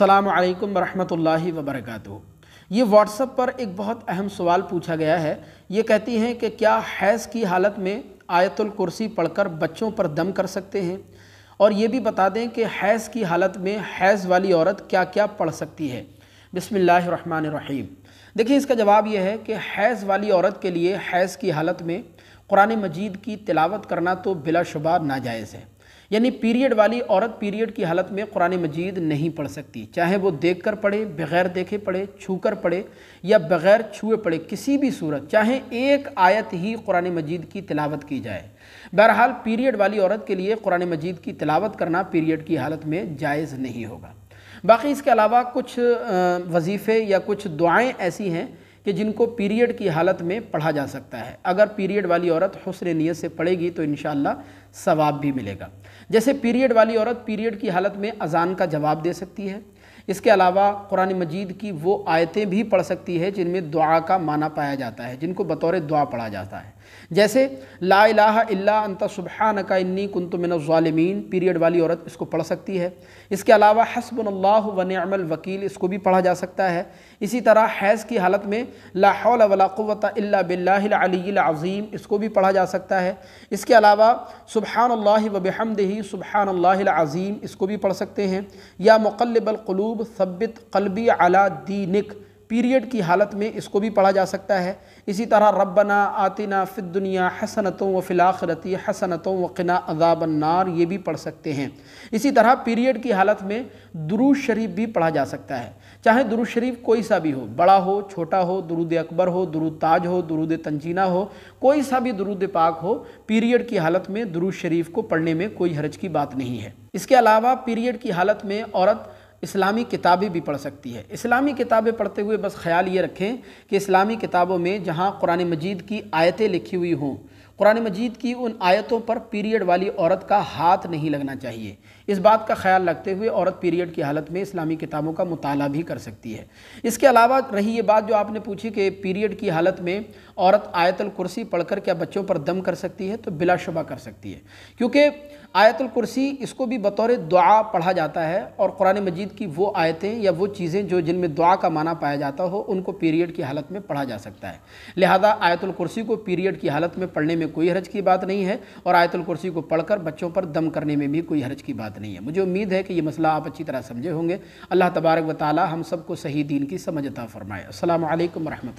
السلام علیکم ورحمۃ اللہ وبرکاتہ۔ یہ واٹس اپ پر ایک بہت اہم سوال پوچھا گیا ہے۔ یہ کہتی ہیں کہ کیا حیض کی حالت میں آیت الکرسی پڑھ کر بچوں پر دم کر سکتے ہیں؟ اور یہ بھی بتا دیں کہ حیض کی حالت میں حیض والی عورت کیا کیا پڑھ سکتی ہے۔ بسم اللہ الرحمن الرحیم۔ دیکھیں، اس کا جواب یہ ہے کہ حیض والی عورت کے لیے حیض کی حالت میں قرآن مجید کی تلاوت کرنا تو بلا شبہ ناجائز ہے۔ یعنی پیریڈ والی عورت پیریڈ کی حالت میں قرآن مجید نہیں پڑھ سکتی۔ چاہے وہ دیکھ کر پڑھے، بغیر دیکھے پڑھے، چھو کر پڑھے یا بغیر چھوئے پڑھے کسی بھی صورت، چاہے ایک آیت ہی قرآن مجید کی تلاوت کی جائے۔ بہرحال پیریڈ والی عورت کے لیے قرآن مجید کی تلاوت کرنا پیریڈ کی حالت میں جائز نہیں ہوگا۔ باقی اس کے علاوہ کچھ وظیفے یا کچھ دعائیں ایسی ہیں کہ جن کو پیریڈ کی حالت میں پڑھا جا سکتا ہے۔ اگر پیریڈ والی عورت حسن نیت سے پڑھے گی تو انشاءاللہ ثواب بھی ملے گا۔ جیسے پیریڈ والی عورت پیریڈ کی حالت میں اذان کا جواب دے سکتی ہے۔ اس کے علاوہ قرآن مجید کی وہ آیتیں بھی پڑھ سکتی ہے جن میں دعا کا معنی پایا جاتا ہے، جن کو بطور دعا پڑھا جاتا ہے۔ جیسے لا الہ الا انت سبحانک انی کنت من الظالمین، پیریڈ والی عورت اس کو پڑھ سکتی ہے۔ اس کے علاوہ حسب اللہ و نعم الوکیل اس کو بھی پڑھا جا سکتا ہے۔ اسی طرح حیض کی حالت میں لا حول ولا قوت الا باللہ العلی العظیم اس کو بھی پڑھا جا سکتا ہے۔ اس کے علاوہ سبحان اللہ و بحمدہ سبحان اللہ العظیم اس کو بھی پڑھ سکتے ہیں۔ یا مقلب القلوب ثبت قلبی علی دینک پیریڈ کی حالت میں اس کو بھی پڑھا جا سکتا ہے۔ اسی طرح ربنا آتنا فی الدنیا حسنتوں و فلاخرتی حسنتوں و قنا عذاب النار یہ بھی پڑھ سکتے ہیں۔ اسی طرح پیریڈ کی حالت میں درود شریف بھی پڑھا جا سکتا ہے۔ چاہے درود شریف کوئی سا بھی ہو، بڑا ہو، چھوٹا ہو، درود اکبر ہو، درود تاج ہو، درود تنجینہ ہو، کوئی سا بھی درود پاک ہو، پیریڈ کی حالت میں درود شریف کو پڑھنے میں کوئی حرج کی بات نہیں ہے۔ اس کے علاوہ پیریڈ کی حالت میں عورت اسلامی کتابیں بھی پڑھ سکتی ہے۔ اسلامی کتابیں پڑھتے ہوئے بس خیال یہ رکھیں کہ اسلامی کتابوں میں جہاں قرآن مجید کی آیتیں لکھی ہوئی ہوں قرآن مجید کی ان آیتوں پر پیریڈ والی عورت کا ہاتھ نہیں لگنا چاہیے۔ اس بات کا خیال رکھتے ہوئے عورت پیریڈ کی حالت میں اسلامی کتابوں کا مطالعہ بھی کر سکتی ہے۔ اس کے علاوہ رہی یہ بات جو آپ نے پوچھی کہ پیریڈ کی حالت میں عورت آیت الکرسی پڑھ کر کیا بچوں پر دم کر سکتی ہے، تو بلا شبہ کر سکتی ہے۔ کیونکہ آیت الکرسی اس کو بھی بطور دعا پڑھا جاتا ہے اور قرآن مجید کی وہ آیتیں یا وہ چیزیں جو جن میں دعا کا معنی پایا جاتا ہو، ان کو پیریڈ کی حالت میں پڑھا جا سکتا ہے۔ لہذا آیت الکرسی کو پیریڈ کی حالت میں پڑھنے میں کوئی حرج کی بات نہیں ہے اور آیت الکرسی کو پڑھ کر بچوں پر دم کرنے میں بھی کوئی حرج کی بات نہیں ہے۔ مجھے امید ہے کہ یہ مسئلہ آپ اچھی طرح سمجھے ہوں گے۔ اللہ تبارک و تعالی ہم سب کو صحیح دین کی سمجھتا فرمائے۔ السلام علیکم ورحمۃ اللہ۔